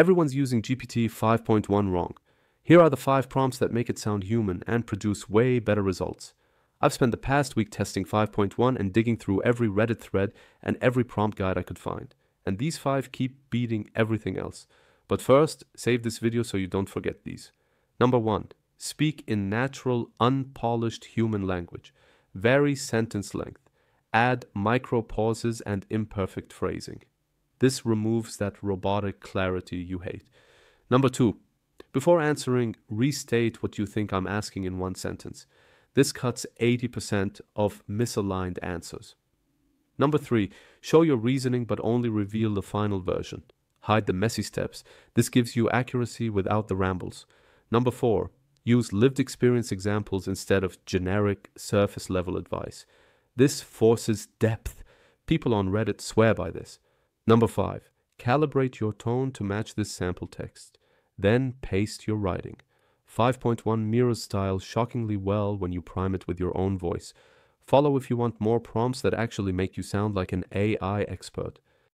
Everyone's using GPT 5.1 wrong. Here are the five prompts that make it sound human and produce way better results. I've spent the past week testing 5.1 and digging through every Reddit thread and every prompt guide I could find. And these five keep beating everything else. But first, save this video so you don't forget these. Number one, speak in natural, unpolished human language. Vary sentence length. Add micro pauses and imperfect phrasing. This removes that robotic clarity you hate. Number two, before answering, restate what you think I'm asking in one sentence. This cuts 80% of misaligned answers. Number three, show your reasoning but only reveal the final version. Hide the messy steps. This gives you accuracy without the rambles. Number four, use lived experience examples instead of generic surface level advice. This forces depth. People on Reddit swear by this. Number five, calibrate your tone to match this sample text. Then paste your writing. 5.1 mirrors style shockingly well when you prime it with your own voice. Follow if you want more prompts that actually make you sound like an AI expert.